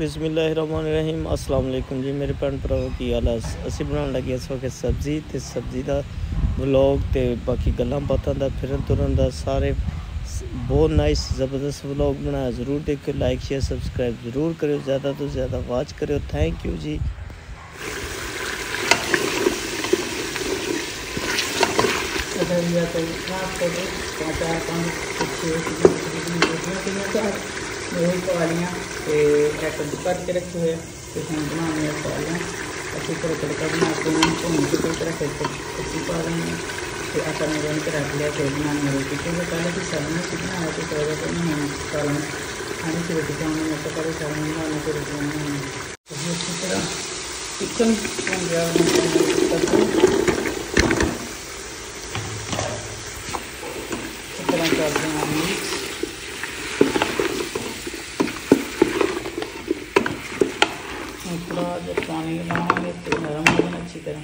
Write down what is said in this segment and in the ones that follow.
ਬਿਸਮਿਲ੍ਲਾਹਿਰਰਹਿਮਾਨਿਰਰਹੀਮ ਅਸਲਾਮ ਅਲੈਕੁਮ ਜੀ ਮੇਰੇ ਭੈਣ ਭਰਾਵੋ ਕੀ ਹਾਲ ਹੈ ਅਸੀਂ ਬਣਾਉਣ ਲੱਗੇ ਇਸ ਵਕਤ ਸਬਜ਼ੀ ਤੇ ਸਬਜ਼ੀ ਦਾ ਵਲੌਗ ਤੇ ਬਾਕੀ ਗੱਲਾਂ ਬਾਤਾਂ ਦਾ ਫਿਰਨ ਤੁਰਨ ਦਾ ਸਾਰੇ ਸ- ਬਹੁਤ ਨਾਈਸ ਜ਼ਬਰਦਸਤ ਵਲੌਗ ਬਣਾਇਆ ਜ਼ਰੂਰ ਦੇਖਿਓ ਲਾਈਕ ਸ਼ੇਅਰ ਸਬਸਕ੍ਰਾਈਬ ਜ਼ਰੂਰ ਕਰਿਓ ਜ਼ਿਆਦਾ ਤੋਂ ਜ਼ਿਆਦਾ ਵਾਚ ਕਰਿਓ ਥੈਂਕ ਯੂ ਜੀ ਕਦਰੀਆ ਤੋਂ ਖਾਸ ਤੋਂ ਚਾਰ ਪੰਜ ਛੇ ਕਿੰਨੇ ਚਾਰ ਮੇਰੇ ਪਾਲੀਆਂ ਤੇ ਇੱਕ ਦੁਪੱਟ ਕੇ ਰੱਖੇ ਹੋਏ ਆ ਤੇ ਹੁਣ ਬਣਾਉਣੇ ਆ ਪਾਲੀਆਂ ਅਸੀਂ ਫਿਰ ਤੜਕਾ ਬਣਾ ਕੇ ਉਹਨਾਂ ਨੂੰ ਭੁੰਨ ਕੇ ਕੋਈ ਤਰ੍ਹਾਂ ਫਿਰ ਕੱਚੀ ਪਾ ਲੈਂਦੇ ਹਾਂ ਤੇ ਆਟਾ ਮੇਰਾ ਨੂੰ ਰੱਖ ਲਿਆ ਫਿਰ ਬਣਾਉਣੇ ਰੋਟੀ ਤੇ ਪਹਿਲਾਂ ਕਿ ਸਭ ਨੂੰ ਸਿੱਖਣਾ ਹੈ ਤੇ ਫਿਰ ਉਹ ਨਹੀਂ ਹੁਣ ਪਾਲਾਂ ਖਾਣੀ ਤੇ ਰੋਟੀ ਖਾਣੀ ਹੈ ਤਾਂ ਕਰੇ ਸਭ ਨੂੰ ਬਣਾਉਣਾ ਤੇ ਰੋਟੀ ਬਣਾਉਣੀ ਹੈ ਤੇ ਇਸੇ ਤਰ੍ਹਾਂ ਚਿਕਨ ਬਣ ਗਿਆ ਹੁਣ ਇਸ ਤਰ੍ਹਾਂ ਕਰਦੇ ਹਾਂ ਮਿਕਸ ਥੋੜਾ ਜਿਹਾ ਪਾਣੀ ਲਾਵਾਂਗੇ ਤੇ ਨਰਮ ਹੋ ਜਾਣਾ ਅੱਛੀ ਤਰ੍ਹਾਂ।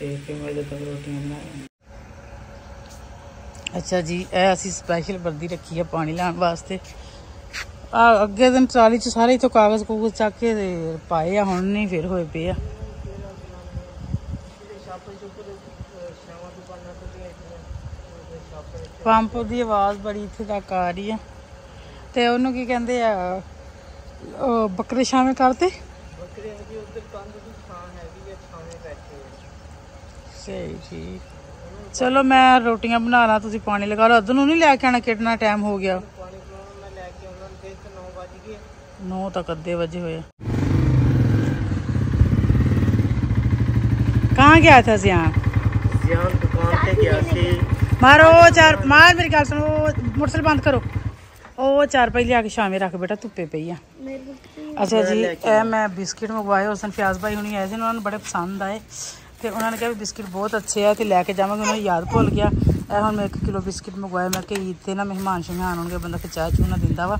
ਤੇ ਫਿਰ ਮੈਂ ਜਦੋਂ ਰੋਟੀਆਂ ਬਣਾਵਾਂਗੇ ਅੱਛਾ ਜੀ, ਇਹ ਅਸੀਂ ਸਪੈਸ਼ਲ ਵਰਦੀ ਰੱਖੀ ਹੈ ਪਾਣੀ ਲਾਉਣ ਵਾਸਤੇ। ਆ ਅੱਗੇ ਦਿਨ ਟਰਾਲੀ ਚ ਸਾਰੇ ਇਥੋਂ ਕਾਗਜ਼ ਕੂਗਜ਼ ਚੱਕ ਕੇ ਪਾਏ ਆ, ਹੁਣ ਨਹੀਂ ਫਿਰ ਹੋਏ ਪਏ ਆ। ਪੰਪ ਦੀ ਆਵਾਜ਼ ਬੜੀ ਇੱਥੇ ਤੱਕ ਆ ਰਹੀ ਆ। ਤੇ ਉਹਨੂੰ ਕੀ ਕਹਿੰਦੇ ਆ, ਉਹ ਬੱਕਰੇ ਸ਼ਾਮੇ ਕਰਤੇ? ਬੱਕਰੀਆਂ ਦੀ ਉਧਰ ਕੰਧ ਦੀ ਥਾਂ ਹੈਗੀ ਹੈ ਛਾਵੇਂ ਬੈਠੇ ਸਹੀ ਠੀਕ। ਚਲੋ ਮੈਂ ਰੋਟੀਆਂ ਬਣਾ ਲਾਂ ਤੁਸੀਂ ਪਾਣੀ ਲਗਾ ਲਓ। ਅੱਧ ਨੂੰ ਨਹੀਂ ਲੈ ਕੇ ਆਣਾ ਕਿੰਨਾ ਟਾਈਮ ਹੋ ਗਿਆ? ਪਾਣੀ ਪਲਾਉਣ ਮੈਂ ਲੈ ਕੇ ਉਹਨਾਂ ਨੂੰ ਤੇ 9 ਵਜ ਗਏ 9 ਤੱਕ ਅੱਧੇ ਵਜੇ ਹੋਏ ਕਹਾਂ ਗਿਆ ਥਾ ਸਿਆਂ ਜ਼ਿਆਨ ਦੁਕਾਨ ਤੇ ਗਿਆ ਸੀ। ਮਾਰੋ ਚਾਰ ਮਾਰ ਮੇਰੀ ਗੱਲ ਸੁਣੋ ਉਹ ਮੋਟਰਸਾਈਕਲ ਬੰਦ ਕਰੋ। ਉਹ ਚਾਰ ਪਈ ਲਿਆ ਕੇ ਸ਼ਾਮੇ ਰੱਖ ਬੇਟਾ ਧੁੱਪੇ ਪਈ ਆ। ਅੱਛਾ ਜੀ ਇਹ ਮੈਂ ਬਿਸਕਿਟ ਮੰਗਵਾਏ ਉਸ ਦਿਨ ਫਿਆਜ਼ ਭਾਈ ਹੁਣੀ ਆਏ ਸੀ ਉਹਨਾਂ ਨੂੰ ਬੜੇ ਪਸੰਦ ਆਏ। ਤੇ ਉਹਨਾਂ ਨੇ ਕਿਹਾ ਵੀ ਬਿਸਕਿਟ ਬਹੁਤ ਅੱਛੇ ਆ ਤੇ ਲੈ ਕੇ ਜਾਵਾਂਗੇ ਉਹਨਾਂ ਨੂੰ ਯਾਦ ਭੁੱਲ ਗਿਆ। ਇਹ ਹੁਣ ਮੈਂ 1 ਕਿਲੋ ਬਿਸਕਿਟ ਮੰਗਵਾਏ ਮੈਂ ਕਿ ਈਦ ਤੇ ਨਾ ਮਹਿਮਾਨ ਸ਼ਮਿਆਨ ਹੋਣਗੇ ਬੰਦਾ ਕਿ ਚਾਹ ਚੂਹ ਨਾ ਦਿੰਦਾ ਵਾ।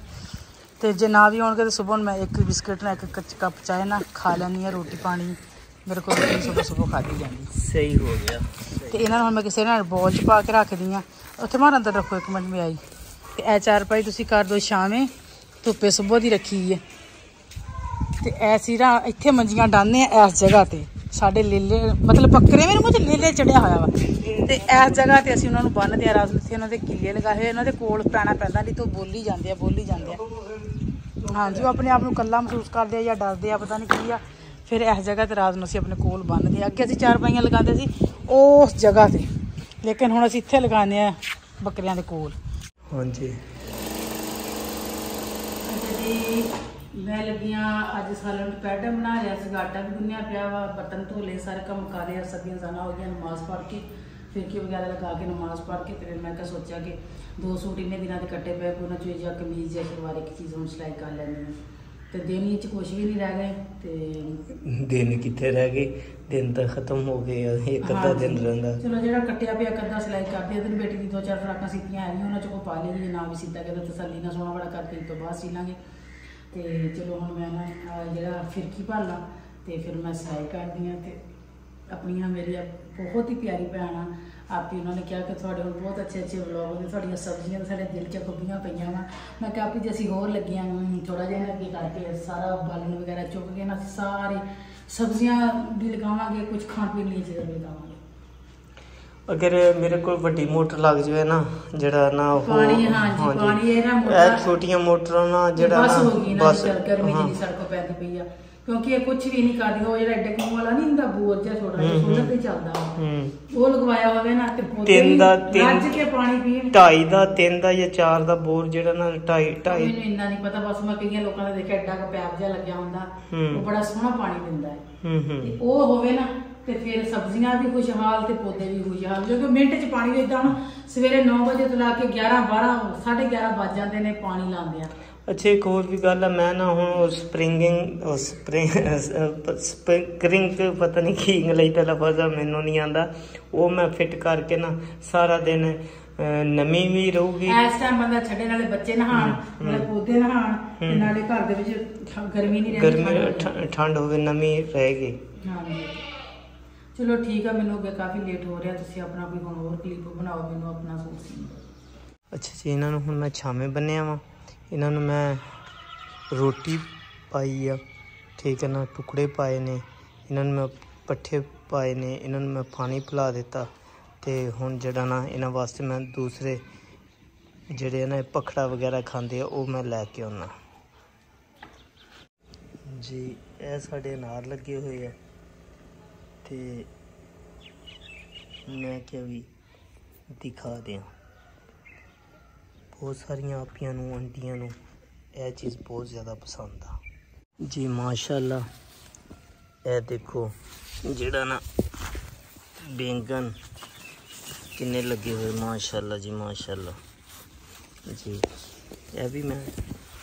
ਤੇ ਜੇ ਨਾ ਵੀ ਹੋਣਗੇ ਤੇ ਸਵੇਰ ਮੈਂ ਇੱਕ ਬਿਸਕਿਟ ਨਾਲ ਇੱਕ ਕੱਚ ਕੱਪ ਚਾਹ ਨਾ ਖਾ ਲੈਣੀ ਆ ਰੋਟੀ ਪਾਣੀ ਮੇਰੇ ਕੋਲ ਰੋਟੀ ਸਵੇਰ ਸਵੇਰ ਖਾਦੀ ਜਾਂਦੀ। ਸਹੀ ਹੋ ਗਿਆ। ਤੇ ਇਹਨਾਂ ਨੂੰ ਹੁਣ ਮੈਂ ਕਿਸੇ ਨਾਲ ਬੋਲ ਚ ਪਾ ਕੇ ਰੱਖਦੀ ਆ ਉੱਥੇ ਮਾਰ ਅੰਦਰ ਰੱਖੋ ਇੱਕ ਮਿੰਟ ਮੈਂ ਆਈ। ਤੇ ਇਹ ਚਾਰ ਭਾਈ ਤੁਸੀਂ ਕਰ ਦਿਓ ਸ਼ਾਮੇ ਧੁੱਪੇ ਸੁਬਹ ਦੀ ਰੱਖੀ ਹੈ। ਤੇ ਐਸੀ ਰਾ ਇੱਥੇ ਮੰਜੀਆਂ ਡਾਉਂਦੇ ਆ ਇਸ ਜਗ੍ਹਾ ਤੇ। ਸਾਡੇ ਲੇਲੇ, ਮਤਲਬ ਬੱਕਰੇ ਮੇਰੇ ਮੂੰਹ 'ਚ ਲੇਲੇ ਚੜਿਆ ਹੋਇਆ ਵਾ। ਤੇ ਇਸ ਜਗ੍ਹਾ ਤੇ ਅਸੀਂ ਉਹਨਾਂ ਨੂੰ ਬੰਨ੍ਹਦੇ ਆ ਰਾਤ ਨੂੰ ਇੱਥੇ ਉਹਨਾਂ ਦੇ ਕਿੱਲੇ ਲਗਾਏ ਹੋਏ, ਉਹਨਾਂ ਦੇ ਕੋਲ ਪੈਣਾ ਪੈਂਦਾ ਨਹੀਂ ਤਾਂ ਉਹ ਬੋਲੀ ਜਾਂਦੇ ਆ, ਬੋਲੀ ਜਾਂਦੇ ਆ। ਹਾਂਜੀ, ਉਹ ਆਪਣੇ ਆਪ ਨੂੰ ਇਕੱਲਾ ਮਹਿਸੂਸ ਕਰਦੇ ਆ ਜਾਂ ਡਰਦੇ ਆ, ਪਤਾ ਨਹੀਂ ਕੀ ਆ। ਫਿਰ ਇਸ ਜਗ੍ਹਾ ਤੇ ਰਾਤ ਨੂੰ ਅਸੀਂ ਆਪਣੇ ਕੋਲ ਬੰਨ੍ਹਦੇ ਆ। ਅੱਗੇ ਅਸੀਂ ਚਾਰ ਪਾਈਆਂ ਲਗਾਉਂਦੇ ਸੀ, ਉਸ ਜਗ੍ਹਾ ਤੇ। ਲੇਕਿਨ ਹੁਣ ਅਸੀਂ ਇੱਥੇ ਲਗਾਉਂਦੇ ਆ ਬੱਕਰੀਆਂ ਦੇ ਕੋਲ। ਹਾਂਜੀ ਅੱਛਾ ਜੀ ਮੈਂ ਲੱਗੀਆਂ ਅੱਜ ਸਾਲਨ ਪੈਟਾ ਬਣਾ ਲਿਆ ਸੀ ਆਟਾ ਵੀ ਗੁੰਨਿਆ ਪਿਆ ਵਾ ਬਰਤਨ ਧੋ ਲਏ ਸਾਰੇ ਕੰਮ ਕਰ ਲਿਆ ਸਬਜ਼ੀਆਂ ਜਾਣਾ ਹੋ ਗਈਆਂ ਨਮਾਜ਼ ਪੜ੍ਹ ਕੇ ਫਿਰਕੀ ਵਗੈਰਾ ਲਗਾ ਕੇ ਨਮਾਜ਼ ਪੜ੍ਹ ਕੇ ਫਿਰ ਮੈਂ ਕਿਹਾ ਸੋਚਿਆ ਕਿ ਦੋ ਸੂਟ ਇੰਨੇ ਦਿਨਾਂ ਦੇ ਕੱਟੇ ਪਏ ਕੋਈ ਨਾ ਚੋਈ ਜਾਂ ਕਮੀਜ਼ ਜਾਂ ਸ਼ਲਵਾਰ ਇੱਕ ਚੀਜ਼ ਹੁਣ ਸਿਲਾਈ ਕਰ ਲੈਂਦੀ ਹਾਂ। ਤੇ ਦਿਨ ਚ ਕੁਝ ਵੀ ਨਹੀਂ ਰਹਿ ਗਏ ਤੇ ਦਿਨ ਕਿੱਥੇ ਰਹਿ ਗਏ? ਦਿਨ ਤਾਂ ਖਤਮ ਹੋ ਗਏ ਆ ਇੱਕ ਅੱਧਾ ਦਿਨ। ਰਹਿੰਦਾ। ਚਲੋ ਜਿਹੜਾ ਕੱਟਿਆ ਪਿਆ ਕੱਦਾ ਸਿਲਾਈ ਕਰਦੀ ਆ ਤੇ ਬੇਟੀ ਦੀ ਦੋ ਚਾਰ ਫਰਾਕਾਂ ਸੀਤੀਆਂ ਆਈਆਂ ਉਹਨਾਂ ਚ ਕੋ ਪਾ ਲਈ ਨਾ ਵੀ ਸੀਤਾ ਤਾਂ ਤਸੱਲੀ ਨਾਲ ਸੋਹਣਾ ਬੜਾ ਕਰਕੇ ਤੋਂ ਬਾਅਦ ਸੀ ਲਾਂਗੇ। ਤੇ ਚਲੋ ਹੁਣ ਮੈਂ ਨਾ ਆਹ ਜਿਹੜਾ ਫਿਰਕੀ ਭਾਲਾਂ, ਤੇ ਫਿਰ ਮੈਂ ਸਿਲਾਈ ਕਰਦੀ ਆ ਤੇ ਆਪਣੀਆਂ ਮੇਰੀਆਂ ਬਹੁਤ ਹੀ ਪਿਆਰੀ ਭੈਣਾਂ ਆਪੀ ਉਹਨਾਂ ਨੇ ਕਿਹਾ ਕਿ ਤੁਹਾਡੇ ਹੁਣ ਬਹੁਤ ਅੱਛੇ ਅੱਛੇ ਵਲੌਗ ਨੇ, ਤੁਹਾਡੀਆਂ ਸਬਜ਼ੀਆਂ ਤਾਂ ਸਾਡੇ ਦਿਲ 'ਚ ਖੁੱਬੀਆਂ ਪਈਆਂ ਵਾ। ਮੈਂ ਕਿਹਾ ਵੀ ਜੇ, ਅਸੀਂ ਹੋਰ ਲੱਗੀਆਂ ਥੋੜਾ ਜਿਹਾ ਇਹਨਾਂ ਅੱਗੇ ਕਰਕੇ ਸਾਰਾ ਬਾਲਣ ਵਗੈਰਾ ਚੁੱਕ ਕੇ ਨਾ ਸਾਰੇ ਸਬਜ਼ੀਆਂ ਵੀ ਲਗਾਵਾਂਗੇ ਕੁਝ ਖਾਣ ਪੀਣ ਲਈ ਚੀਜ਼ਾਂ ਵੀ ਲਗਾਵਾਂਗੇ। ਅਗਰ ਮੇਰੇ ਕੋਲ ਵੱਡੀ ਮੋਟਰ ਲੱਗ ਜਾਵੇ ਨਾ ਜਿਹੜਾ ਨਾ ਉਹ ਪਾਣੀ, ਹਾਂਜੀ, ਪਾਣੀ ਇਹ ਨਾ ਮੋਟਰ- ਇਹ ਛੋਟੀਆਂ ਮੋਟਰਾਂ ਨਾਲ ਜਿਹੜਾ ਬਸ ਨਾ ਹੋ ਗਈ ਨਾ ਚੱਲ ਗਰਮੀ। ਜਿਹੜੀ ਸੜਕ ਪੈਂਦੀ ਪਈ ਆ। ਕਿਉਂਕਿ ਇਹ ਕੁਝ ਵੀ ਨਹੀਂ ਕਰਦੀ ਉਹ ਜਿਹੜਾ ਐਡੇ ਕੂਮ ਵਾਲਾ ਨਹੀਂ ਹੁੰਦਾ ਬੋਰ ਜਿਹਾ ਛੋਟਾ ਜਿਹਾ ਸੋਲਰ ਤੇ ਚੱਲਦਾ ਉਹ। ਲਗਵਾਇਆ ਹੋਵੇ ਨਾ ਤੇ ਪੌਦੇ ਤਿੰਨ ਦਾ ਤਿੰਨ ਕੇ ਪਾਣੀ ਪੀਣ। ਢਾਈ ਦਾ ਤਿੰਨ ਦਾ ਜਾਂ ਚਾਰ ਦਾ ਬੋਰ ਜਿਹੜਾ ਨਾ ਢਾਈ ਢਾਈ। ਮੈਨੂੰ ਇੰਨਾ ਨਹੀਂ ਪਤਾ ਬਸ ਮੈਂ ਕਈਆਂ ਲੋਕਾਂ ਦੇ ਦੇਖਿਆ ਐਡਾ ਕੁ ਪੈਪ ਜਿਹਾ ਲੱਗਿਆ ਹੁੰਦਾ। ਉਹ ਬੜਾ ਸੋਹਣਾ ਪਾਣੀ ਦਿੰਦਾ ਹੈ। ਹੂੰ ਹੂੰ। ਤੇ ਉਹ ਹੋਵੇ ਨਾ ਤੇ ਫਿਰ ਸਬਜ਼ੀਆਂ ਵੀ ਖੁਸ਼ਹਾਲ ਤੇ ਪੌਦੇ ਵੀ ਖੁਸ਼ਹਾਲ ਕਿਉਂਕਿ ਮਿੰਟ 'ਚ ਪਾਣੀ ਦੇ ਇਦਾਂ ਹੁਣ ਸਵੇਰੇ 9 ਵਜੇ ਤੋਂ ਲਾ ਕੇ 11 12 11:30 ਵੱਜ ਜਾਂਦੇ ਨੇ ਪਾਣੀ ਲਾਉਂਦੇ ਆ ਅੱਛਾ ਇੱਕ ਹੋਰ ਵੀ ਗੱਲ ਆ ਮੈਂ ਨਾ ਹੁਣ ਸਪ੍ਰਿੰਗਿੰਗ ਸਪ੍ਰਿੰਗ ਸਪ੍ਰਿੰਗ ਪਤਾ ਨਹੀਂ ਕੀ ਇੰਗਲਿਸ਼ ਦਾ ਲਫ਼ਜ਼ ਆ ਮੈਨੂੰ ਨਹੀਂ ਆਂਦਾ ਉਹ ਮੈਂ ਫਿੱਟ ਕਰਕੇ ਨਾ ਸਾਰਾ ਦਿਨ ਨਮੀ ਵੀ ਰਹੂਗੀ। ਇਸ ਟਾਈਮ ਬੰਦਾ ਛੱਡੇ ਨਾਲੇ ਬੱਚੇ ਨਹਾਣ ਨਾਲੇ ਪੌਦੇ ਨਹਾਣ ਤੇ ਨਾਲੇ ਘਰ ਦੇ ਵਿੱਚ ਗਰਮੀ ਨਹੀਂ ਰਹਿੰਦੀ। ਗਰਮੀ ਠੰਡ ਹੋਵੇ ਨਮੀ ਰਹੇਗੀ ਚਲੋ ਠੀਕ ਆ, ਮੈਨੂੰ ਅੱਗੇ ਕਾਫੀ ਲੇਟ ਹੋ ਰਿਹਾ, ਤੁਸੀਂ ਆਪਣਾ ਕੋਈ ਹੁਣ ਹੋਰ ਕਲਿੱਪ ਬਣਾਓ, ਮੈਨੂੰ ਆਪਣਾ ਸੂਟ ਸੀ। ਅੱਛਾ ਜੀ, ਇਹਨਾਂ ਨੂੰ ਹੁਣ ਮੈਂ ਛਾਵੇਂ ਬੰਨਿਆ ਵਾਂ। ਇਹਨਾਂ ਨੂੰ ਮੈਂ ਰੋਟੀ ਪਾਈ ਆ, ਠੀਕ ਹੈ ਨਾ ਟੁਕੜੇ ਪਾਏ ਨੇ। ਇਹਨਾਂ ਨੂੰ ਮੈਂ ਪੱਠੇ ਪਾਏ ਨੇ, ਇਹਨਾਂ ਨੂੰ ਮੈਂ ਪਾਣੀ ਪਿਲਾ ਦਿੱਤਾ। ਤੇ ਹੁਣ ਜਿਹੜਾ ਨਾ ਇਹਨਾਂ ਵਾਸਤੇ ਮੈਂ ਦੂਸਰੇ ਜਿਹੜੇ ਨਾ ਪਖੜਾ ਵਗੈਰਾ ਖਾਂਦੇ ਆ, ਉਹ ਮੈਂ ਲੈ ਕੇ ਆਉਣਾ ਜੀ, ਇਹ ਸਾਡੇ ਅਨਾਰ ਲੱਗੇ ਹੋਏ ਆ। ਤੇ ਮੈਂ ਕਿਹਾ ਵੀ ਦਿਖਾ ਦਿਆਂ। ਬਹੁਤ ਸਾਰੀਆਂ ਆਪੀਆਂ ਨੂੰ, ਆਂਟੀਆਂ ਨੂੰ ਇਹ ਚੀਜ਼ ਬਹੁਤ ਜ਼ਿਆਦਾ ਪਸੰਦ ਆ। ਜੀ ਮਾਸ਼ਾਅੱਲਾ, ਇਹ ਦੇਖੋ ਜਿਹੜਾ ਨਾ ਬੈਂਗਨ ਕਿੰਨੇ ਲੱਗੇ ਹੋਏ, ਮਾਸ਼ਾਅੱਲਾ ਜੀ ਮਾਸ਼ਾਅੱਲਾ। ਜੀ, ਇਹ ਵੀ ਮੈਂ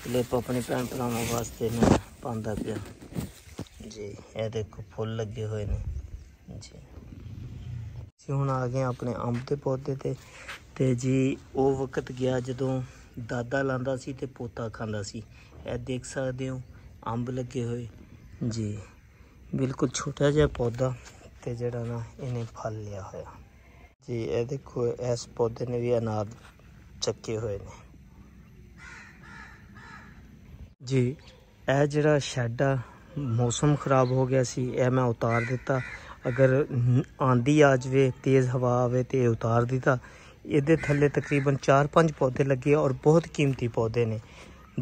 ਕਲਿੱਪ ਆਪਣੇ ਭੈਣ ਭਰਾਵਾਂ ਵਾਸਤੇ ਮੈਂ ਪਾਉਂਦਾ ਪਿਆ। ਜੀ, ਇਹ ਦੇਖੋ ਫੁੱਲ ਲੱਗੇ ਹੋਏ ਨੇ। ਜੀ ਅਸੀਂ ਹੁਣ ਆ ਗਏ ਹਾਂ ਆਪਣੇ ਅੰਬ ਦੇ ਪੌਦੇ ਤੇ। ਤੇ ਜੀ, ਉਹ ਵਕਤ ਗਿਆ ਜਦੋਂ ਦਾਦਾ ਲਾਂਦਾ ਸੀ ਤੇ ਪੋਤਾ ਖਾਂਦਾ ਸੀ। ਇਹ ਦੇਖ ਸਕਦੇ ਹੋ, ਅੰਬ ਲੱਗੇ ਹੋਏ। ਜੀ, ਬਿਲਕੁਲ ਛੋਟਾ ਜਿਹਾ ਪੌਦਾ ਤੇ ਜਿਹੜਾ ਨਾ ਇਹਨੇ ਫਲ ਲਿਆ ਹੋਇਆ। ਜੀ, ਇਹ ਦੇਖੋ, ਇਸ ਪੌਦੇ ਨੇ ਵੀ ਅਨਾਰ ਚੱਕੇ ਹੋਏ ਨੇ। ਜੀ, ਇਹ ਜਿਹੜਾ ਸ਼ੈੱਡ ਆ, ਮੌਸਮ ਖਰਾਬ ਹੋ ਗਿਆ ਸੀ, ਇਹ ਮੈਂ ਉਤਾਰ ਦਿੱਤਾ। ਅਗਰ ਨ- ਆਂਦੀ ਆ ਜਾਵੇ, ਤੇਜ਼ ਹਵਾ ਆਵੇ ਤੇ ਇਹ ਉਤਾਰ ਦਿੱਤਾ ਇਹਦੇ ਥੱਲੇ ਤਕਰੀਬਨ 4-5 ਪੌਦੇ ਲੱਗੇ ਔਰ ਬਹੁਤ ਕੀਮਤੀ ਪੌਦੇ ਨੇ।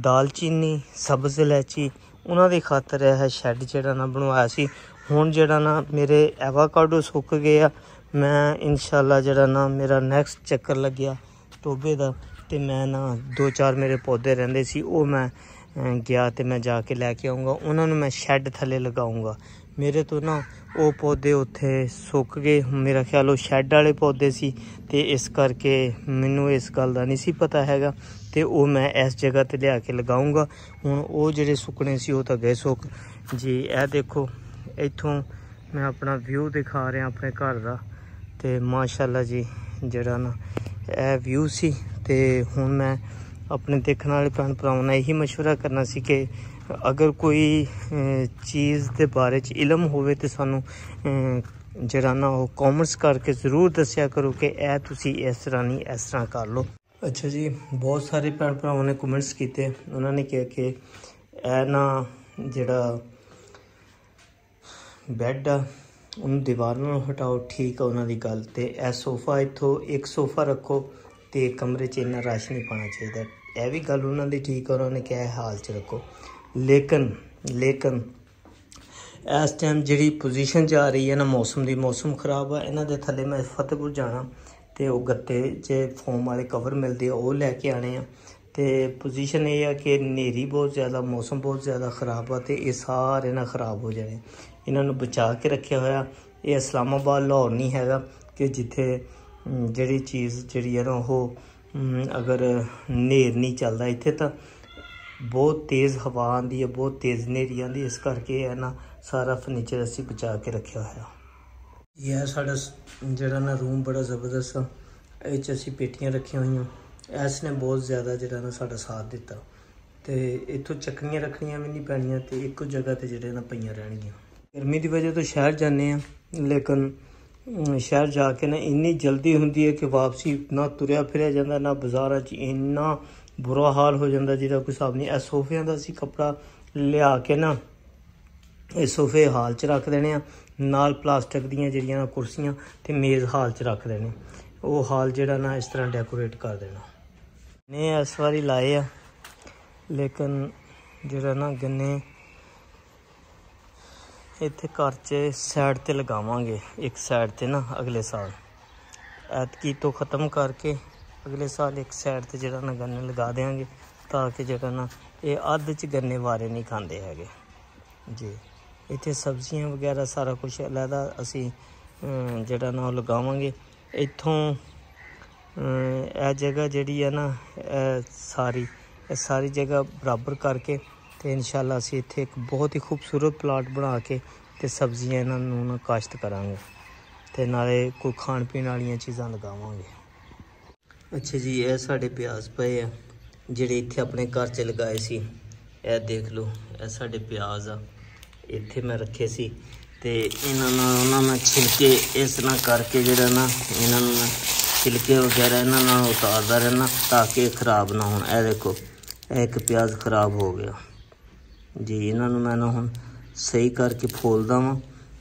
ਦਾਲਚੀਨੀ, ਸਬਜ਼ ਇਲਾਇਚੀ, ਉਹਨਾਂ ਦੀ ਖਾਤਰ ਇਹ ਸ਼ੈੱਡ ਜਿਹੜਾ ਨਾ ਬਣਵਾਇਆ ਸੀ। ਹੁਣ ਜਿਹੜਾ ਨਾ ਮੇਰੇ ਐਵਾਕਾਡੋ ਸੁੱਕ ਗਏ ਆ, ਮੈਂ ਇਨਸ਼ਾਅੱਲਾ ਜਿਹੜਾ ਨਾ ਮੇਰਾ ਨੈਕਸਟ ਚੱਕਰ ਲੱਗਿਆ ਟੋਬੇ ਦਾ ਤੇ ਮੈਂ ਨਾ ਦੋ ਚਾਰ ਮੇਰੇ ਪੌਦੇ ਰਹਿੰਦੇ ਸੀ, ਉਹ ਮੈਂ ਗਿਆ ਤੇ ਮੈਂ ਜਾ ਕੇ ਲੈ ਕੇ ਆਉਂਗਾ ਉਹਨਾਂ ਨੂੰ ਮੈਂ ਸ਼ੈੱਡ ਥੱਲੇ ਲਗਾਉਂਗਾ ਮੇਰੇ ਤੋਂ ਨਾ ਉਹ ਪੌਦੇ ਉੱਥੇ ਸੁੱਕ ਗਏ ਮੇਰਾ ਖਿਆਲ ਉਹ ਸ਼ੈੱਡ ਵਾਲੇ ਪੌਦੇ ਸੀ ਤੇ ਇਸ ਕਰਕੇ ਮੈਨੂੰ ਇਸ ਗੱਲ ਦਾ ਨਹੀਂ ਸੀ ਪਤਾ ਹੈਗਾ ਤੇ ਉਹ ਮੈਂ ਇਸ ਜਗ੍ਹਾ ਤੇ ਲਿਆ ਕੇ ਲਗਾਉਂਗਾ ਹੁਣ ਉਹ ਜਿਹੜੇ ਸੁੱਕਣੇ ਸੀ ਉਹ ਤਾਂ ਗਏ ਸੁੱਕ ਜੀ ਇਹ ਦੇਖੋ ਇੱਥੋਂ ਮੈਂ ਆਪਣਾ ਵਿਊ ਦਿਖਾ ਰਿਹਾ ਆਪਣੇ ਘਰ ਦਾ ਤੇ ਮਾਸ਼ਾਅੱਲਾ ਜੀ ਜਿਹੜਾ ਨਾ ਇਹ ਵਿਊ ਸੀ ਤੇ ਹੁਣ ਮੈਂ ਆਪਣੇ ਦੇਖਣ ਵਾਲੇ ਭੈਣ ਭਰਾਵਾਂ ਨਾਲ ਇਹੀ مشورہ ਕਰਨਾ ਸੀ ਕਿ ਅਗਰ ਕੋਈ ਚੀਜ਼ ਦੇ ਬਾਰੇ ਚ ਇਲਮ ਹੋਵੇ ਤੇ ਸਾਨੂੰ ਜਿਹੜਾ ਨਾ ਉਹ ਕਾਮਰਸ ਕਰਕੇ ਜ਼ਰੂਰ ਦੱਸਿਆ ਕਰੋ ਕਿ ਇਹ ਤੁਸੀਂ ਇਸ ਤਰ੍ਹਾਂ ਨਹੀਂ, ਇਸ ਤਰ੍ਹਾਂ ਕਰ ਲਓ। ਅੱਛਾ ਜੀ, ਬਹੁਤ ਸਾਰੇ ਭੈਣ ਭਰਾਵਾਂ ਨੇ ਕਮੈਂਟਸ ਕੀਤੇ। ਉਹਨਾਂ ਨੇ ਕਿਹਾ ਕਿ ਇਹ ਨਾ ਜਿਹੜਾ ਬੈੱਡ ਆ, ਉਹਨੂੰ ਦੀਵਾਰ ਨਾਲ ਹਟਾਓ, ਠੀਕ ਆ ਉਹਨਾਂ ਦੀ ਗੱਲ ਤੇ ਇਹ ਸੋਫਾ ਇੱਥੋਂ ਇੱਕ ਸੋਫਾ ਰੱਖੋ ਤੇ ਕਮਰੇ 'ਚ ਇੰਨਾ ਰਸ਼ ਨਹੀਂ ਪਾਣਾ ਚਾਹੀਦਾ। ਇਹ ਵੀ ਗੱਲ ਉਹਨਾਂ ਦੀ ਠੀਕ ਆ, ਉਹਨਾਂ ਨੇ ਕਿਹਾ ਇਹ ਹਾਲ 'ਚ ਰੱਖੋ। ਲੇਕਿਨ ਲੇਕਿਨ, ਇਸ ਟਾਈਮ ਜਿਹੜੀ ਪੋਜੀਸ਼ਨ ਜਾ ਰਹੀ ਹੈ ਨਾ, ਮੌਸਮ ਦੀ, ਮੌਸਮ ਖਰਾਬ ਆ, ਇਹਨਾਂ ਦੇ ਥੱਲੇ ਮੈਂ ਫਤਿਹਪੁਰ ਜਾਣਾ, ਤੇ ਉਹ ਗੱਤੇ ਜੇ ਫੋਮ ਵਾਲੇ ਕਵਰ ਮਿਲਦੇ ਆ, ਉਹ ਲੈ ਕੇ ਆਣੇ ਆ। ਤੇ ਪੋਜੀਸ਼ਨ ਇਹ ਆ ਕਿ ਹਨੇਰੀ ਬਹੁਤ ਜ਼ਿਆਦਾ, ਮੌਸਮ ਬਹੁਤ ਜ਼ਿਆਦਾ ਖਰਾਬ ਆ, ਤੇ ਇਹ ਸਾਰੇ ਨਾ ਖਰਾਬ ਹੋ ਜਾਣੇ। ਇਹਨਾਂ ਨੂੰ ਬਚਾ ਕੇ ਰੱਖਿਆ ਹੋਇਆ। ਇਹ ਇਸਲਾਮਾਬਾਦ, ਲਾਹੌਰ ਨਹੀਂ ਹੈਗਾ, ਕਿ ਜਿੱਥੇ ਜਿਹੜੀ ਚੀਜ਼ ਜਿਹੜੀ ਹੈ ਨਾ, ਉਹ ਅਗਰ ਹਨੇਰ ਨਹੀਂ ਚੱਲਦਾ ਇੱਥੇ ਤਾਂ ਬਹੁਤ ਤੇਜ਼ ਹਵਾ ਆਉਂਦੀ ਹੈ, ਬਹੁਤ ਤੇਜ਼ ਹਨੇਰੀ ਆਉਂਦੀ ਇਸ ਕਰਕੇ ਇਹ ਨਾ ਸਾਰਾ ਫਰਨੀਚਰ ਅਸੀਂ ਬਚਾ ਕੇ ਰੱਖਿਆ ਹੋਇਆ। ਇਹ ਸਾਡਾ ਸ- ਜਿਹੜਾ ਨਾ ਰੂਮ ਬੜਾ ਜ਼ਬਰਦਸਤ ਆ। ਇਹ 'ਚ ਅਸੀਂ ਪੇਟੀਆਂ ਰੱਖੀਆਂ ਹੋਈਆਂ। ਇਸ ਨੇ ਬਹੁਤ ਜ਼ਿਆਦਾ ਜਿਹੜਾ ਨਾ ਸਾਡਾ ਸਾਥ ਦਿੱਤਾ। ਤੇ ਇੱਥੋਂ ਚੱਕਣੀਆਂ ਰੱਖਣੀਆਂ ਵੀ ਨਹੀਂ ਪੈਣੀਆਂ ਤੇ ਇੱਕੋ ਜਗ੍ਹਾ ਤੇ ਜਿਹੜੇ ਨਾ ਪਈਆਂ ਰਹਿਣਗੀਆਂ। ਗਰਮੀ ਦੀ ਵਜ੍ਹਾ ਤੋਂ ਸ਼ਹਿਰ ਜਾਂਦੇ ਆ ਲੇਕਿਨ ਸ਼ਹਿਰ ਜਾ ਕੇ ਨਾ ਇੰਨੀ ਜਲਦੀ ਹੁੰਦੀ ਹੈ ਕਿ ਵਾਪਸੀ ਨਾ ਤੁਰਿਆ ਫਿਰਿਆ ਜਾਂਦਾ, ਨਾ ਬਾਜ਼ਾਰਾਂ 'ਚ ਇੰਨਾ ਬੁਰਾ ਹਾਲ ਹੋ ਜਾਂਦਾ ਜਿਹਦਾ ਕੋਈ ਹਿਸਾਬ ਨਹੀਂ। ਇਹ ਸੋਫਿਆਂ ਦਾ ਅਸੀਂ ਕੱਪੜਾ ਲਿਆ ਕੇ ਨਾ, ਇਹ ਸੋਫੇ ਹਾਲ 'ਚ ਰੱਖ ਦੇਣੇ ਆ। ਨਾਲ ਪਲਾਸਟਿਕ ਦੀਆਂ ਜਿਹੜੀਆਂ ਨਾ ਕੁਰਸੀਆਂ ਤੇ ਮੇਜ਼ ਹਾਲ 'ਚ ਰੱਖ ਦੇਣੇ। ਉਹ ਹਾਲ ਜਿਹੜਾ ਨਾ ਇਸ ਤਰ੍ਹਾਂ ਡੈਕੋਰੇਟ ਕਰ ਦੇਣਾ। ਨੇ ਇਸ ਵਾਰੀ ਲਾਏ ਆ, ਲੇਕਿਨ ਜਿਹੜਾ ਨਾ ਗੰਨੇ ਇੱਥੇ ਘਰ 'ਚ ਸਾਈਡ ਤੇ ਲਗਾਵਾਂਗੇ, ਇੱਕ ਸਾਈਡ ਤੇ ਨਾ ਅਗਲੇ ਸਾਲ। ਐਤਕੀ ਤੋਂ ਖਤਮ ਕਰਕੇ ਅਗਲੇ ਸਾਲ ਇੱਕ ਸਾਈਡ ਤੇ ਜਿਹੜਾ ਨਾ ਗੰਨੇ ਲਗਾ ਦੇਵਾਂਗੇ ਤਾਂ ਕਿ ਜਿਹੜਾ ਨਾ ਇਹ ਅੱਧ 'ਚ ਗੰਨੇ ਵਾਰੇ ਨਹੀਂ ਖਾਂਦੇ ਹੈਗੇ। ਜੀ। ਇੱਥੇ ਸਬਜ਼ੀਆਂ ਵਗੈਰਾ ਸਾਰਾ ਕੁਝ ਅਲੱਗਾ ਅਸੀਂ ਜਿਹੜਾ ਨਾ ਉਹ ਲਗਾਵਾਂਗੇ। ਇੱਥੋਂ ਇਹ ਜਗ੍ਹਾ ਜਿਹੜੀ ਹੈ ਨਾ ਸਾਰੀ, ਇਹ ਸਾਰੀ ਜਗ੍ਹਾ ਬਰਾਬਰ ਕਰਕੇ ਤੇ ਇਨਸ਼ਾਅੱਲਾ ਅਸੀਂ ਇੱਥੇ ਇੱਕ ਬਹੁਤ ਹੀ ਖੂਬਸੂਰਤ ਪਲਾਟ ਬਣਾ ਕੇ ਤੇ ਸਬਜ਼ੀਆਂ ਇਹਨਾਂ ਨੂੰ ਨਾ ਕਾਸ਼ਤ ਕਰਾਂਗੇ। ਤੇ ਨਾਲੇ ਕੋਈ ਖਾਣ ਪੀਣ ਵਾਲੀਆਂ ਚੀਜ਼ਾਂ ਲਗਾਵਾਂਗੇ। ਅੱਛਾ ਜੀ ਇਹ ਸਾਡੇ ਪਿਆਜ਼ ਪਏ ਆ ਜਿਹੜੇ ਇੱਥੇ ਆਪਣੇ ਘਰ 'ਚ ਲਗਾਏ ਸੀ। ਇਹ ਦੇਖ ਲਓ ਇਹ ਸਾਡੇ ਪਿਆਜ਼ ਆ। ਇੱਥੇ ਮੈਂ ਰੱਖੇ ਸੀ ਤੇ ਇਹਨਾਂ ਨਾਲ ਉਹਨਾਂ ਨਾਲ ਛਿਲਕੇ ਇਸ ਤਰ੍ਹਾਂ ਕਰਕੇ ਜਿਹੜਾ ਨਾ ਇਹਨਾਂ ਨੂੰ ਮੈਂ ਛਿਲਕੇ ਵਗੈਰਾ ਇਹਨਾਂ ਨਾਲ ਉਤਾਰਦਾ ਰਹਿਣਾ ਤਾਂ ਕਿ ਖਰਾਬ ਨਾ ਹੋਣ। ਇਹ ਦੇਖੋ ਇਹ ਇੱਕ ਪਿਆਜ਼ ਖਰਾਬ ਹੋ ਗਿਆ। ਜੀ ਇਹਨਾਂ ਨੂੰ ਮੈਂ ਨਾ ਹੁਣ ਸਹੀ ਕਰਕੇ ਫੋਲਦਾ ਵਾਂ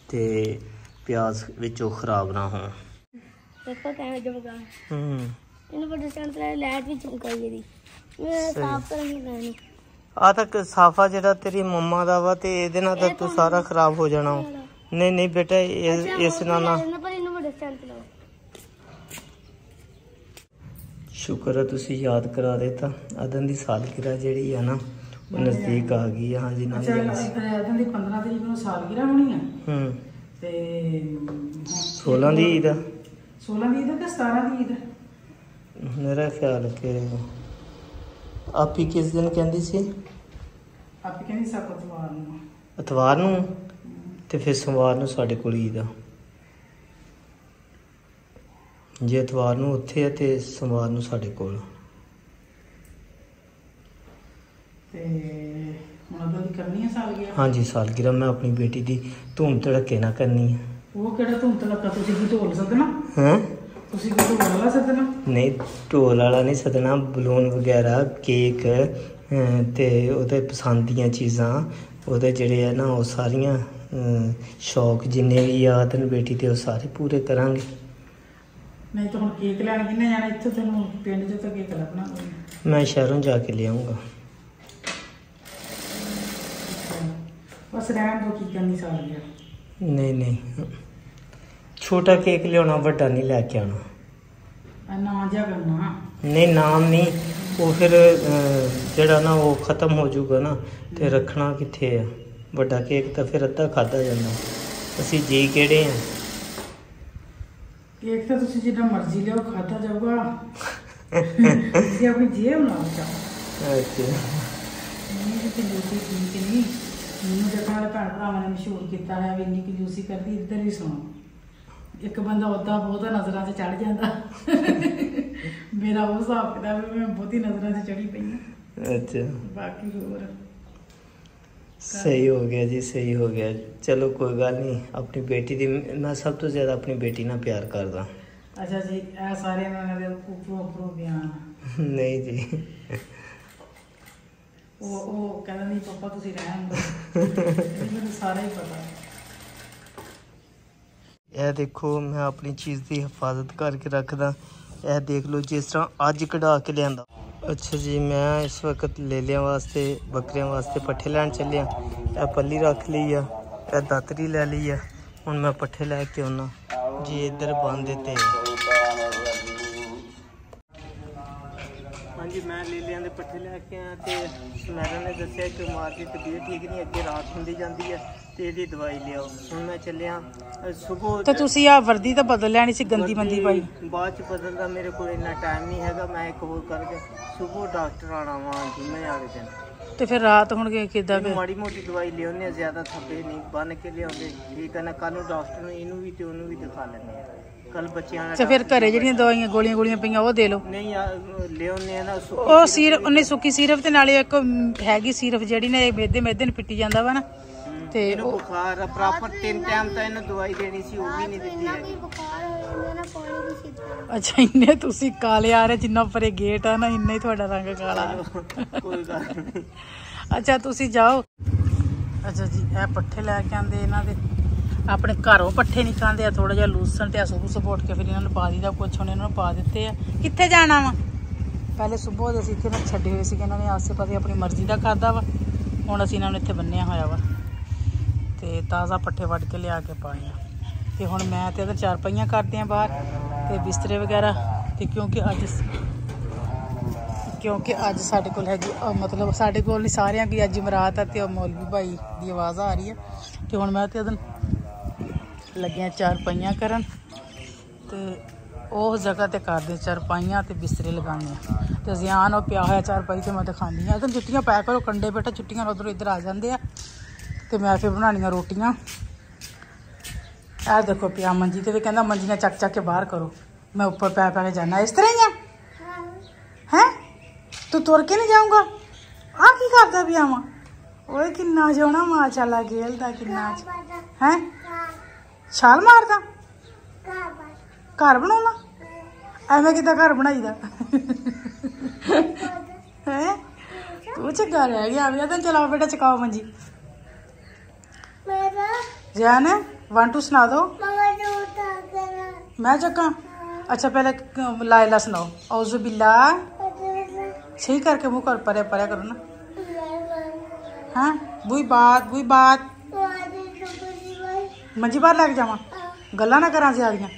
ਤੇ ਪਿਆਜ਼ ਵਿੱਚੋਂ ਖਰਾਬ ਨਾ ਹੋਣ। ਦੇਖੋ ਕਿਵੇਂ ਚਮਕਾ ਹੂੰ। ਇਹਨੂੰ ਬੜੇ ਸਟੈਂਡ ਤੇ ਲਾਈਟ ਵੀ ਚਮਕਾਈ ਇਹਦੀ। ਮੈਂ। ਸਾਫ਼ ਆ ਤਾਂ ਸਾਫਾ ਜਿਹੜਾ ਤੇਰੀ ਮੰਮਾ ਦਾ ਵਾ ਤੇ ਇਹਦੇ ਨਾਲ ਤਾਂ ਤੂੰ ਸਾਰਾ ਖਰਾਬ ਹੋ ਜਾਣਾ। ਨਹੀਂ ਨਹੀਂ ਬੇਟਾ ਇਹ- ਇਸ ਨਾਲ ਨਾ ਸ਼ੁਕਰ ਹੈ ਤੁਸੀਂ ਯਾਦ ਕਰਾ ਦਿੱਤਾ। ਅਦਨ ਦੀ ਸਾਲਗਿਰਾ ਜਿਹੜੀ ਆ ਨਾ ਉਹ ਨਜ਼ਦੀਕ ਆ ਗਈ ਆ ਹਾਂਜੀ ਨਾ ਅੱਛਾ ਇਦਾਂ ਦੀ 15 ਤਰੀਕ ਨੂੰ ਸਾਲਗਿਰਾ ਹੋਣੀ ਆ? ਹੂੰ। ਤੇ 16 ਦੀ ਈਦ ਆ। 16 ਦੀ ਈਦ ਕਿ 17 ਦੀ ਈਦ ਹੈ ਮੇਰਾ ਖਿਆਲ ਕਿ ਆਪੀ ਕਿਸ ਦਿਨ ਕਹਿੰਦੀ ਸੀ ਆਪੇ ਕਹਿੰਦੀ ਸਕਤਵਾਰ ਨੂੰ ਇਤਵਾਰ ਨੂੰ ਤੇ ਫਿਰ ਸੋਮਵਾਰ ਨੂੰ ਸਾਡੇ ਕੋਲ ਈਦ ਆ ਜੇ ਇਤਵਾਰ ਨੂੰ ਉੱਥੇ ਆ ਤੇ ਸੋਮਵਾਰ ਨੂੰ ਸਾਡੇ ਕੋਲ ਤੇ ਹੁਣ ਅੱਗੇ ਦੀ ਕਰਨੀ ਹੈ ਸਾਲਗਿਰਾ ਹਾਂਜੀ ਸਾਲਗਿਰਾ ਮੈਂ ਆਪਣੀ ਬੇਟੀ ਦੀ ਧੂਮ ਧੜਕੇ ਨਾ ਕਰਨੀ ਹੈ ਉਹ ਕਿਹੜਾ ਧੁੰਮ ਤਲਕਾ ਤੁਸੀਂ ਵੀ ਢੋਲ ਸਦਨਾ ਹੈਂ ਤੁਸੀਂ ਵੀ ਢੋਲ ਵਾਲਾ ਸਦਨਾ ਨਹੀਂ ਢੋਲ ਵਾਲਾ ਨਹੀਂ ਸਦਣਾ ਬਲੂਨ ਵਗੈਰਾ ਕੇਕ ਤੇ ਉਹਦੇ ਪਸੰਦ ਦੀਆਂ ਚੀਜ਼ਾਂ ਉਹਦੇ ਜਿਹੜੇ ਆ ਨਾ ਉਹ ਸਾਰੀਆਂ ਸ਼ੌਕ ਜਿੰਨੇ ਵੀ ਆ ਤਨ ਬੇਟੀ ਤੇ ਉਹ ਸਾਰੇ ਪੂਰੇ ਕਰਾਂਗੇ। ਨਹੀਂ ਤਾਂ ਹੁਣ ਕੇਕ ਲੈਣ ਕਿੰਨੇ ਜਾਣਾ? ਇੱਥੇ ਤੈਨੂੰ ਪਿੰਡ 'ਚ ਤਾਂ ਕੇਕ ਲੱਭਣਾ ਮੈਂ ਸ਼ਹਿਰੋਂ ਜਾ ਕੇ ਲਿਆਉਂਗਾ ਬਸ ਰਹਿਣ ਦੋ ਕੀ ਕਰਨੀ ਸਾਲਗਿਰਾ ਨਹੀਂ ਨਹੀਂ। ਛੋਟਾ ਕੇਕ ਲਿਆਉਣਾ ਵੱਡਾ ਨਹੀਂ ਲੈ ਕੇ ਆਉਣਾ। ਆ ਨਾ ਜਾ ਕਰਨਾ। ਨਹੀਂ ਨਾਮ ਨਹੀਂ। ਉਹ ਫਿਰ ਜਿਹੜਾ ਨਾ ਉਹ ਖਤਮ ਹੋ ਜਾਊਗਾ ਨਾ ਤੇ ਰੱਖਣਾ ਕਿੱਥੇ ਆ? ਵੱਡਾ ਕੇਕ ਤਾਂ ਫਿਰ ਅੱਧਾ ਖਾਦਾ ਜਾਂਦਾ। ਅਸੀਂ ਜੀ ਕਿਹੜੇ ਆ? ਕੇਕ ਤਾਂ ਤੁਸੀਂ ਜਿੰਨਾ ਮਰਜ਼ੀ ਲਿਓ ਖਾਧਾ ਜਾਊਗਾ। ਤੁਸੀਂ ਆਪਣੀ ਜੇਬ ਨਾਲ ਚਾਹੋ। ਅੱਛਾ। ਨਹੀਂ ਤੇ ਜੂਸੀ ਠੀਕ ਨਹੀਂ। ਮੈਨੂੰ ਵਾਲੇ ਭੈਣ ਭਰਾਵਾਂ ਨੇ ਮਸ਼ਹੂਰ ਕੀਤਾ ਹੈ ਵੀ ਇੰਨੀ ਕੁ ਜੂਸੀ ਕਰਦੀ ਇੱਧਰ ਵੀ ਸੁਣੋ ਇੱਕ ਬੰਦਾ ਉਦਾਂ ਬਹੁਤਾ ਨਜ਼ਰਾਂ 'ਚ ਚੜ ਜਾਂਦਾ। ਮੇਰਾ ਉਹ ਹਿਸਾਬ ਕਿਤਾਬ ਵੀ ਮੈਂ ਬਹੁਤੀ ਨਜ਼ਰਾਂ 'ਚ ਚੜੀ ਪਈ ਹਾਂ। ਅੱਛਾ। ਬਾਕੀ ਹੋਰ। ਸਹੀ ਹੋ ਗਿਆ ਜੀ ਸਹੀ ਹੋ ਗਿਆ। ਚਲੋ ਕੋਈ ਗੱਲ ਨਹੀਂ ਆਪਣੀ ਬੇਟੀ ਦੀ ਮੈਂ ਸਭ ਤੋਂ ਜ਼ਿਆਦਾ ਆਪਣੀ ਬੇਟੀ ਨਾਲ ਪਿਆਰ ਕਰਦਾ। ਅੱਛਾ ਜੀ ਇਹ ਸਾਰੇ ਇਹਨਾਂ ਦੇ ਉੱਪਰੋਂ ਉੱਪਰੋਂ ਬਿਆਨ ਨਹੀਂ ਜੀ। ਉਹ ਉਹ ਕਹਿੰਦਾ ਨਹੀਂ ਪਾਪਾ ਤੁਸੀਂ ਰਹਿਣ ਦਿਓ। ਮੈਨੂੰ ਸਾਰਾ ਹੀ ਪਤਾ ਹੈ। ਇਹ ਦੇਖੋ, ਮੈਂ ਆਪਣੀ ਚੀਜ਼ ਦੀ ਹਿਫਾਜ਼ਤ ਕਰਕੇ ਰੱਖਦਾ। ਇਹ ਦੇਖ ਲਓ, ਜਿਸ ਤਰ੍ਹਾਂ ਅੱਜ ਕਢਾ ਕੇ ਲਿਆਂਦਾ। ਅੱਛਾ ਜੀ, ਮੈਂ ਇਸ ਵਕਤ ਲੇਲਿਆਂ ਵਾਸਤੇ, ਬੱਕਰੀਆਂ ਵਾਸਤੇ ਪੱਠੇ ਲੈਣ ਚੱਲਿਆ। ਇਹ ਪੱਲੀ ਰੱਖ ਲਈ ਆ, ਇਹ ਦਾਤਰੀ ਲੈ ਲਈ ਆ। ਹੁਣ ਮੈਂ ਪੱਠੇ ਲੈ ਕੇ ਆਉਣਾ ਜੀ, ਇੱਧਰ ਬੰਦ ਤੇ ਹਾਂਜੀ ਮੈਂ ਲੇਲਿਆਂ ਦੇ ਪੱਠੇ ਲੈ ਕੇ ਆਇਆ ਤੇ ਸਮੈਰਨ ਨੇ ਦੱਸਿਆ ਕਿ ਮਾਰ ਦੀ ਤਬੀਅਤ ਠੀਕ ਨਹੀਂ ਅੱਗੇ ਰਾਤ ਹੁੰਦੀ ਜਾਂਦੀ ਹੈ ਤੇ ਇਹਦੀ ਦਵਾਈ ਲਿਆਓ। ਹੁਣ ਮੈਂ ਚੱਲਿਆ ਸਵੇਰ ਤੇ ਤੁਸੀਂ ਆ ਵਰਦੀ ਤਾਂ ਬਦਲ ਲੈਣੀ ਸੀ ਗੰਦੀ ਮੰਦੀ ਪਾਈ। ਬਾਅਦ ਚ ਬਦਲਦਾ ਮੇਰੇ ਕੋਲ ਇੰਨਾ ਟਾਈਮ ਨਹੀਂ ਹੈਗਾ ਮੈਂ ਇੱਕ ਹੋਰ ਕਰਕੇ ਸਵੇਰ ਡਾਕਟਰ ਆਣਾ ਵਾ ਜੁਮੇ ਵਾਲੇ ਦਿਨ ਤੇ ਫਿਰ ਰਾਤ ਹੁਣ ਕਿ- ਕਿੱਦਾਂ ਕਿ ਮਾੜੀ ਮੋਟੀ ਦਵਾਈ ਲਿਆਉਂਦੇ ਆ ਜ਼ਿਆਦਾ ਥੱਬੇ ਨਹੀਂ ਬੰਨ ਕੇ ਲਿਆਉਂਦੇ ਠੀਕ ਹੈ ਨਾ ਕੱਲ ਨੂੰ ਡਾਕਟਰ ਨੂੰ ਇਹਨੂੰ ਵੀ ਤੇ ਉਹਨੂੰ ਵੀ ਦਿਖਾ ਲੈਂਦੇ ਆ ਕੱਲ ਬੱਚਿਆਂ ਦਾ ਤੇ ਫਿਰ ਘਰੇ ਜਿਹੜੀਆਂ ਦਵਾਈਆਂ ਗੋਲੀਆਂ ਗੋਲੀਆਂ ਪਈਆਂ ਉਹ ਦੇ ਲਓ। ਨਹੀਂ ਆ, ਨਾ ਸੁੱਕੀ ਉਹ ਸੀਰਪ ਉਹਨੇ ਸੁੱਕੀ ਸੀਰਪ ਤੇ ਨਾਲੇ ਇੱਕ ਹੈਗੀ ਸੀਰਪ ਜਿਹੜੀ ਨੇ ਇਹ ਮੇਦੇ ਮੇਦੇ ਨੂੰ ਪਿੱਟੀ ਜਾਂਦਾ ਵਾ ਨਾ। ਤੇ ਉਹ- ਬੁਖਾਰ ਪ੍ਰੋਪਰ ਤਿੰਨ ਟਾਈਮ ਤਾਂ ਇਹਨੂੰ ਦਵਾਈ ਦੇਣੀ ਸੀ ਉਹ ਵੀ ਨਹੀਂ ਦਿੱਤੀ ਹੈਗੀ। ਬੁਖਾਰ ਨਾ ਪਾਣੀ ਦੀ ਅੱਛਾ ਇੰਨੇ ਤੁਸੀਂ ਕਾਲੇ ਆ ਰਹੇ ਜਿੰਨਾ ਪਰੇ ਗੇਟ ਆ ਨਾ ਇੰਨਾ ਹੀ ਤੁਹਾਡਾ ਰੰਗ ਕਾਲਾ ਕੋਈ ਗੱਲ ਨਹੀਂ। ਅੱਛਾ ਤੁਸੀਂ ਜਾਓ। ਅੱਛਾ ਜੀ ਇਹ ਪੱਠੇ ਲੈ ਕੇ ਆਂਦੇ ਇਹਨਾਂ ਦੇ। ਆਪਣੇ ਘਰੋਂ ਪੱਠੇ ਨਹੀਂ ਖਾਂਦੇ ਆ ਥੋੜਾ ਜਿਹਾ ਲੂਸਣ ਤੇ ਆ ਸੁਬਹ ਸਪੋਰਟ ਕੇ ਫਿਰ ਇਹਨਾਂ ਨੂੰ ਪਾ ਦੀਦਾ ਕੁਛ ਹੁਣ ਇਹਨਾਂ ਨੂੰ ਪਾ ਦਿੱਤੇ ਆ। ਕਿੱਥੇ ਜਾਣਾ ਵਾ? ਪਹਿਲੇ ਸਵੇਰ ਦੇ ਅਸੀਂ ਇੱਥੇ ਨਾ ਛੱਡੇ ਹੋਏ ਸੀ ਇਹਨਾਂ ਨੇ ਆਸੇ ਪਾਸੇ ਆਪਣੀ ਮਰਜ਼ੀ ਦਾ ਕਰਦਾ ਵਾ। ਹੁਣ ਅਸੀਂ ਇਹਨਾਂ ਨੂੰ ਇੱਥੇ ਬੰਨਿਆ ਹੋਇਆ ਵਾ। ਤੇ ਤਾਜ਼ਾ ਪੱਠੇ ਵੱਢ ਕੇ ਲਿਆ ਕੇ ਪਾਏ ਆ। ਤੇ ਹੁਣ ਮੈਂ ਤੇ ਇਧਰ ਚਾਰ ਪਈਆਂ ਕਰਦੇ ਆ ਬਾਹਰ, ਤੇ ਬਿਸਤਰੇ ਵਗੈਰਾ, ਤੇ ਕਿਉਂਕਿ ਅੱਜ ਕਿਉਂਕਿ ਅੱਜ ਸਾਡੇ ਕੋਲ ਹੈਗੀ ਮਤਲਬ ਸਾਡੇ ਕੋਲ ਨਹੀਂ ਸਾਰਿਆਂ ਦੀ ਅੱਜ ਮਰਾਤ ਆ ਤੇ ਉਹ ਮੌਲਵੀ ਭਾਈ ਦੀ ਆਵਾਜ਼ ਆ ਰਹੀ ਹੈ ਤੇ ਹੁਣ ਮੈਂ ਤੇ ਉਹਦਨ ਲੱਗੀਆਂ ਚਾਰ ਪਈਆਂ ਕਰਨ ਤੇ ਉਹ ਜਗ੍ਹਾ ਤੇ ਕਰਦੇ ਚਾਰ ਪਾਈਆਂ ਤੇ ਬਿਸਤਰੇ ਲਗਾਉਣੇ ਆ। ਤੇ ਜ਼ਿਆਨ ਉਹ ਪਿਆ ਹੋਇਆ ਚਾਰਪਾਈ ਤੇ ਮੈਂ ਦਿਖਾਉਂਦੀ ਆ ਤਾਂ ਜੁੱਤੀਆਂ ਪੈ ਕਰੋ, ਕੰਡੇ ਬੇਟਾ ਛੁੱਟੀਆਂ ਉਧਰੋਂ ਇੱਧਰ ਆ ਜਾਂਦੇ ਆ। ਤੇ ਮੈਂ ਫਿਰ ਬਣਾਉਣੀਆਂ ਰੋਟੀਆਂ। ਇਹ ਦੇਖੋ ਪਿਆ ਮੰਜੀ ਤੇ ਵੀ ਕਹਿੰਦਾ ਮੰਜੀ ਨਾਲ ਚੱਕ ਚੱਕ ਕੇ ਬਾਹਰ ਕਰੋ। ਮੈਂ ਉੱਪਰ ਪੈ ਪੈ ਕੇ ਜਾਣਾ। ਇਸ ਤਰ੍ਹਾਂ ਹੀ ਆ? ਹੈ? ਤੂੰ ਤੁਰ ਕੇ ਨਹੀਂ ਜਾਊਂਗਾ? ਆ ਕੀ ਕਰਦਾ ਪਿਆ ਵਾ? ਓਏ ਕਿੰਨਾ ਸੋਹਣਾ ਮਾਸ਼ਾਅੱਲਾ ਖੇਲਦਾ ਕਿੰਨਾ ਹੈ? ਛਾਲ ਮਾਰਦਾ? ਘਰ ਬਣਾਉਂਦਾ ਐਵੇਂ ਕਿਦਾਂ ਘਰ ਬਣਾਈਦਾ? ਹੈ? ਤੂੰ ਚੰਗਾ ਰਹਿ ਗਿਆ ਵੀ ਤਾਂ ਚਲਾਓ ਬੇਟਾ ਚਕਾਓ ਮੰਜੀ। ਮੇਰਾ ਜਾਨ 1 2 ਸੁਣਾ ਕਰਾ ਮੈਂ ਚੱਕਾਂ? ਅੱਛਾ ਪਹਿਲੇ ਕ- ਲਾਇਲਾ ਸੁਣਾਓ। ਔਜ਼ੁ ਬਿੱਲਾ ਸਹੀ ਕਰਕੇ ਮੂੰਹ ਕਰ ਪਰੇ ਪਰੇ ਕਰੋ ਨਾ। ਹਾਂ? ਬੁਈ ਬਾਤ ਬੁਈ ਬਾਤ। ਮੰਜੀ ਬਾਹਰ ਲੱਗ ਜਾਵਾਂ? ਗੱਲਾਂ ਨਾ ਕਰਾਂ ਜ਼ਿਆਦੀਆਂ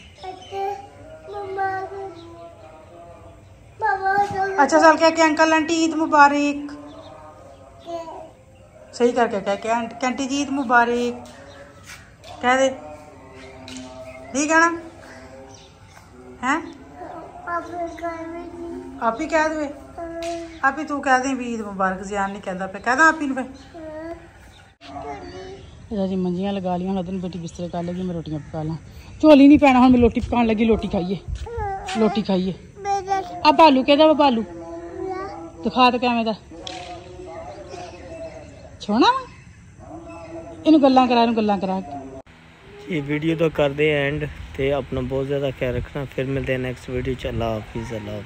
ਅੱਛਾ ਚੱਲ ਕਹਿ ਕੇ ਅੰਕਲ ਆਂਟੀ ਈਦ ਮੁਬਾਰਕ। ਸਹੀ ਕਰਕੇ ਕਹਿ ਕੇ ਆਂਟ- ਕਿ ਆਂਟੀ ਜੀ ਈਦ ਮੁਬਾਰਕ। ਕਹਿ ਦੇ। ਨਹੀਂ ਕਹਿਣਾ ਹੈ? ਆਪ ਹੀ ਕਹਿ ਦੇਵੇ। ਆਪ ਹੀ ਤੂੰ ਕਹਿ ਦੇ ਵੀ ਈਦ ਮੁਬਾਰਕ ਜ਼ਿਆਨ ਨਹੀਂ ਕਹਿੰਦਾ ਪਿਆ। ਕਹਦਾ ਆਪ ਹੀ ਨੂੰ ਅੱਛਾ ਜੀ ਮੰਜੀਆਂ ਲਗਾ ਲੀਆਂ ਹੁਣ ਅਦਨ ਬੇਟੀ ਬਿਸਤਰੇ ਕਰ ਲਗੀ ਮੈਂ ਰੋਟੀਆਂ ਪਕਾ ਲਾਂ ਝੋਲੀ ਨਹੀਂ ਪੈਣਾ ਹੁਣ ਮੈਂ ਰੋਟੀ ਪਕਾਉਣ ਲੱਗੀ ਰੋਟੀ ਖਾਈਏ ਰੋਟੀ ਖਾਈਏ ਆ ਬਾਲੂ ਕਿਹਦਾ ਵਾ ਬਾਲੂ ਦਿਖਾ ਤੇ ਕਿਵੇਂ ਦਾ ਛੋਣਾ ਇਹਨੂੰ ਗੱਲਾਂ ਕਰਾ ਇਹਨੂੰ ਗੱਲਾਂ ਕਰਾ ਇਹ ਵੀਡੀਓ ਤਾਂ ਕਰਦੇ ਐਂਡ ਤੇ ਆਪਣਾ ਬਹੁਤ ਜ਼ਿਆਦਾ ਖਿਆਲ ਰੱਖਣਾ ਫਿਰ ਮਿਲਦੇ ਆ ਨੈਕਸਟ ਵੀਡੀਓ ਚ ਅੱਲਾ ਹਾਫਿਜ਼ ਅੱਲਾ